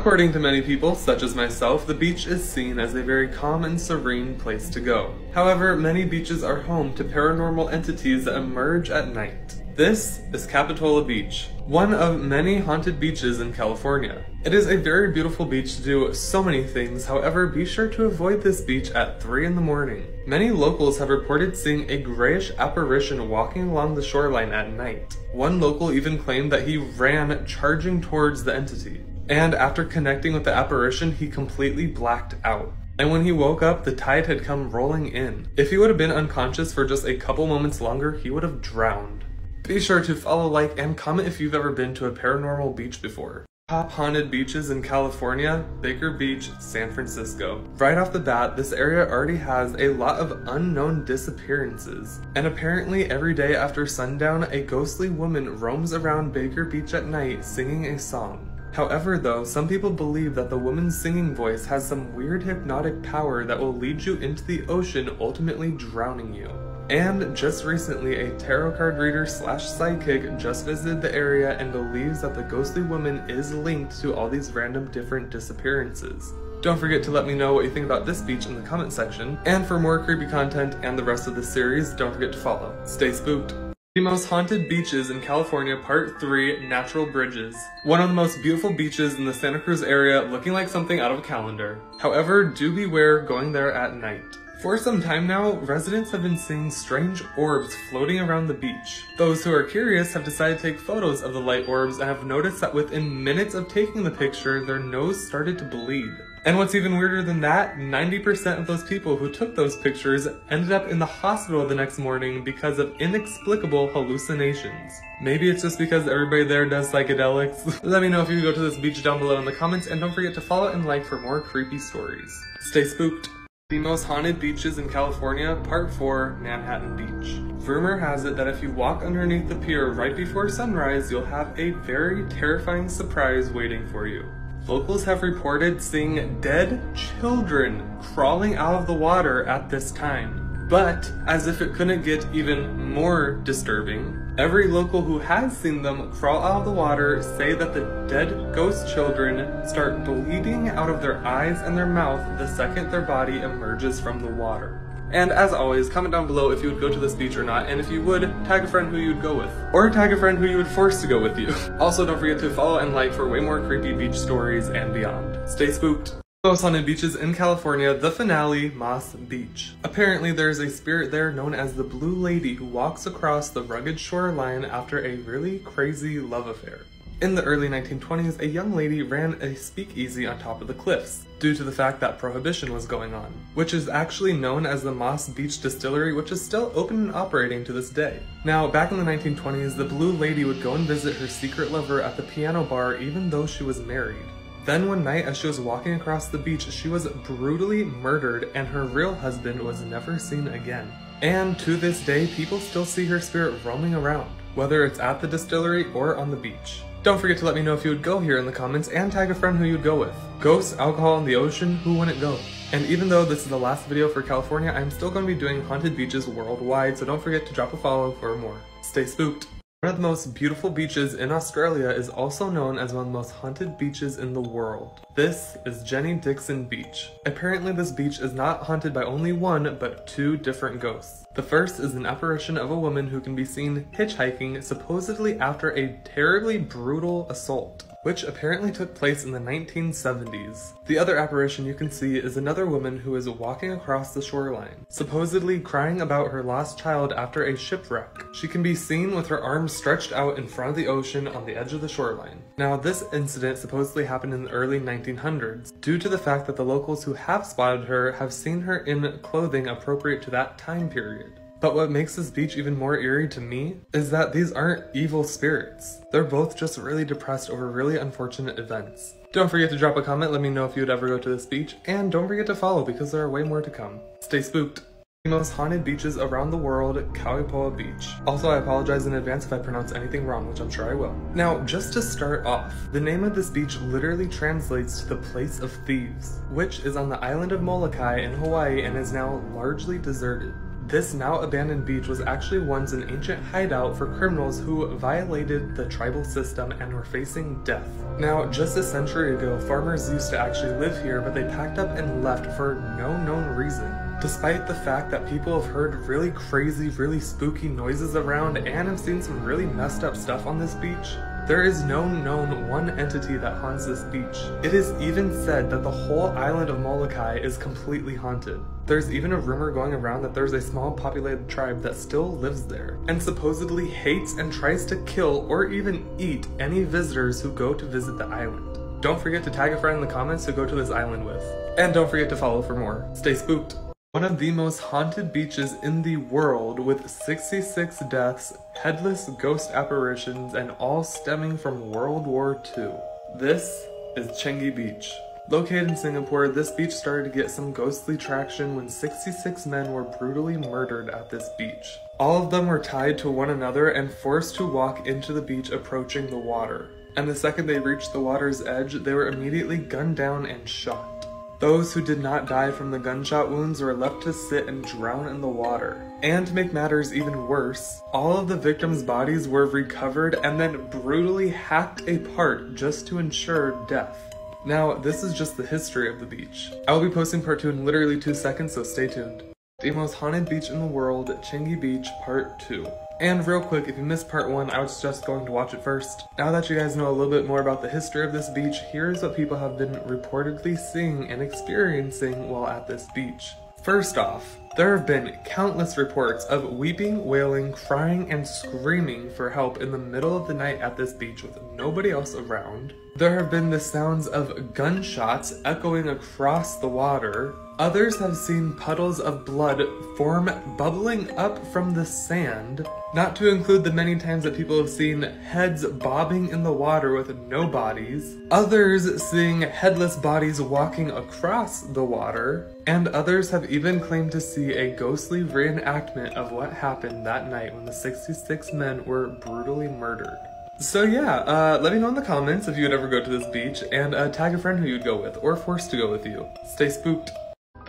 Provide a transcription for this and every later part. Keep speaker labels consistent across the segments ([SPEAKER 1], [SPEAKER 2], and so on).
[SPEAKER 1] According to many people, such as myself, the beach is seen as a very calm and serene place to go. However, many beaches are home to paranormal entities that emerge at night. This is Capitola Beach, one of many haunted beaches in California. It is a very beautiful beach to do so many things, however be sure to avoid this beach at 3 in the morning. Many locals have reported seeing a grayish apparition walking along the shoreline at night. One local even claimed that he ran charging towards the entity. And after connecting with the apparition, he completely blacked out. And when he woke up, the tide had come rolling in. If he would have been unconscious for just a couple moments longer, he would have drowned. Be sure to follow, like, and comment if you've ever been to a paranormal beach before. Top haunted beaches in California, Baker Beach, San Francisco. Right off the bat, this area already has a lot of unknown disappearances. And apparently every day after sundown, a ghostly woman roams around Baker Beach at night singing a song. However though, some people believe that the woman's singing voice has some weird hypnotic power that will lead you into the ocean, ultimately drowning you. And just recently, a tarot card reader slash psychic just visited the area and believes that the ghostly woman is linked to all these random different disappearances. Don't forget to let me know what you think about this beach in the comment section, and for more creepy content and the rest of the series, don't forget to follow. Stay spooked! The most haunted beaches in California, part 3, Natural Bridges. One of the most beautiful beaches in the Santa Cruz area looking like something out of a calendar. However, do beware going there at night. For some time now, residents have been seeing strange orbs floating around the beach. Those who are curious have decided to take photos of the light orbs and have noticed that within minutes of taking the picture, their nose started to bleed. And what's even weirder than that, 90% of those people who took those pictures ended up in the hospital the next morning because of inexplicable hallucinations. Maybe it's just because everybody there does psychedelics. Let me know if you go to this beach down below in the comments and don't forget to follow and like for more creepy stories. Stay spooked! The Most Haunted Beaches in California, Part 4, Manhattan Beach. Rumor has it that if you walk underneath the pier right before sunrise, you'll have a very terrifying surprise waiting for you. Locals have reported seeing dead children crawling out of the water at this time. But, as if it couldn't get even more disturbing, every local who has seen them crawl out of the water say that the dead ghost children start bleeding out of their eyes and their mouth the second their body emerges from the water. And as always, comment down below if you would go to this beach or not, and if you would, tag a friend who you'd go with. Or tag a friend who you would force to go with you. also, don't forget to follow and like for way more creepy beach stories and beyond. Stay spooked! Most haunted beaches in California, the finale, Moss Beach. Apparently there is a spirit there known as the Blue Lady who walks across the rugged shoreline after a really crazy love affair. In the early 1920s, a young lady ran a speakeasy on top of the cliffs, due to the fact that prohibition was going on, which is actually known as the Moss Beach Distillery, which is still open and operating to this day. Now, back in the 1920s, the Blue Lady would go and visit her secret lover at the piano bar even though she was married. Then one night as she was walking across the beach, she was brutally murdered and her real husband was never seen again. And to this day, people still see her spirit roaming around, whether it's at the distillery or on the beach. Don't forget to let me know if you would go here in the comments and tag a friend who you'd go with. Ghosts, alcohol, and the ocean, who wouldn't go? And even though this is the last video for California, I'm still going to be doing haunted beaches worldwide, so don't forget to drop a follow for more. Stay spooked! One of the most beautiful beaches in Australia is also known as one of the most haunted beaches in the world. This is Jenny Dixon Beach. Apparently this beach is not haunted by only one, but two different ghosts. The first is an apparition of a woman who can be seen hitchhiking supposedly after a terribly brutal assault which apparently took place in the 1970s. The other apparition you can see is another woman who is walking across the shoreline, supposedly crying about her lost child after a shipwreck. She can be seen with her arms stretched out in front of the ocean on the edge of the shoreline. Now this incident supposedly happened in the early 1900s, due to the fact that the locals who have spotted her have seen her in clothing appropriate to that time period. But what makes this beach even more eerie to me is that these aren't evil spirits. They're both just really depressed over really unfortunate events. Don't forget to drop a comment, let me know if you'd ever go to this beach, and don't forget to follow because there are way more to come. Stay spooked! Most haunted beaches around the world, Kaupoa Beach. Also, I apologize in advance if I pronounce anything wrong, which I'm sure I will. Now, just to start off, the name of this beach literally translates to the place of thieves, which is on the island of Molokai in Hawaii and is now largely deserted. This now abandoned beach was actually once an ancient hideout for criminals who violated the tribal system and were facing death. Now, just a century ago, farmers used to actually live here, but they packed up and left for no known reason. Despite the fact that people have heard really crazy, really spooky noises around and have seen some really messed up stuff on this beach, there is no known one entity that haunts this beach. It is even said that the whole island of Molokai is completely haunted. There's even a rumor going around that there's a small populated tribe that still lives there, and supposedly hates and tries to kill or even eat any visitors who go to visit the island. Don't forget to tag a friend in the comments to go to this island with. And don't forget to follow for more. Stay spooked! One of the most haunted beaches in the world with 66 deaths, headless ghost apparitions, and all stemming from World War II. This is Changi Beach. Located in Singapore, this beach started to get some ghostly traction when 66 men were brutally murdered at this beach. All of them were tied to one another and forced to walk into the beach approaching the water. And the second they reached the water's edge, they were immediately gunned down and shot. Those who did not die from the gunshot wounds were left to sit and drown in the water. And to make matters even worse, all of the victims' bodies were recovered and then brutally hacked apart just to ensure death. Now, this is just the history of the beach. I will be posting part 2 in literally 2 seconds, so stay tuned. The most haunted beach in the world, Changi Beach Part 2. And real quick, if you missed part one, I would suggest going to watch it first. Now that you guys know a little bit more about the history of this beach, here's what people have been reportedly seeing and experiencing while at this beach. First off, there have been countless reports of weeping, wailing, crying, and screaming for help in the middle of the night at this beach with nobody else around. There have been the sounds of gunshots echoing across the water. Others have seen puddles of blood form bubbling up from the sand, not to include the many times that people have seen heads bobbing in the water with no bodies, others seeing headless bodies walking across the water, and others have even claimed to see a ghostly reenactment of what happened that night when the 66 men were brutally murdered. So yeah, uh, let me know in the comments if you would ever go to this beach, and uh, tag a friend who you'd go with, or force to go with you. Stay spooked.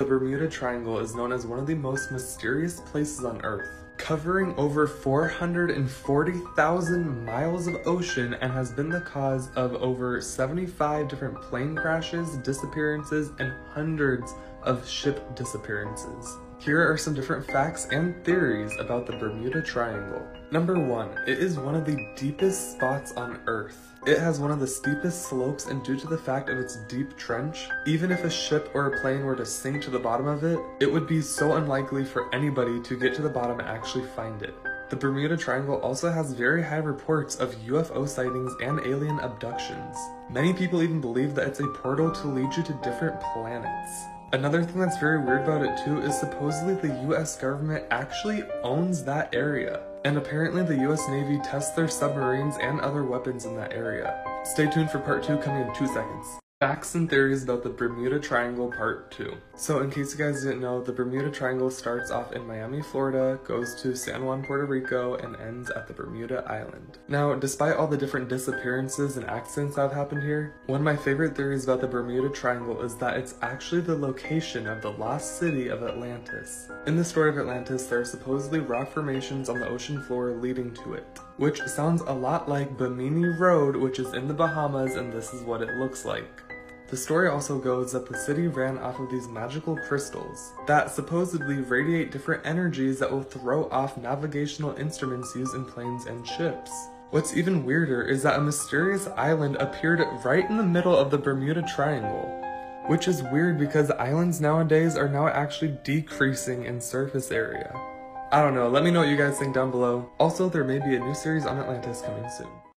[SPEAKER 1] The Bermuda Triangle is known as one of the most mysterious places on Earth, covering over 440,000 miles of ocean and has been the cause of over 75 different plane crashes, disappearances, and hundreds of ship disappearances. Here are some different facts and theories about the Bermuda Triangle. Number 1. It is one of the deepest spots on Earth. It has one of the steepest slopes and due to the fact of its deep trench, even if a ship or a plane were to sink to the bottom of it, it would be so unlikely for anybody to get to the bottom and actually find it. The Bermuda Triangle also has very high reports of UFO sightings and alien abductions. Many people even believe that it's a portal to lead you to different planets. Another thing that's very weird about it too is supposedly the US government actually owns that area. And apparently the US Navy tests their submarines and other weapons in that area. Stay tuned for part 2 coming in 2 seconds. Facts and theories about the Bermuda Triangle Part 2. So in case you guys didn't know, the Bermuda Triangle starts off in Miami, Florida, goes to San Juan, Puerto Rico, and ends at the Bermuda Island. Now, despite all the different disappearances and accidents that have happened here, one of my favorite theories about the Bermuda Triangle is that it's actually the location of the lost city of Atlantis. In the story of Atlantis, there are supposedly rock formations on the ocean floor leading to it, which sounds a lot like Bimini Road, which is in the Bahamas, and this is what it looks like. The story also goes that the city ran off of these magical crystals that supposedly radiate different energies that will throw off navigational instruments used in planes and ships. What's even weirder is that a mysterious island appeared right in the middle of the Bermuda Triangle. Which is weird because islands nowadays are now actually decreasing in surface area. I don't know, let me know what you guys think down below. Also, there may be a new series on Atlantis coming soon.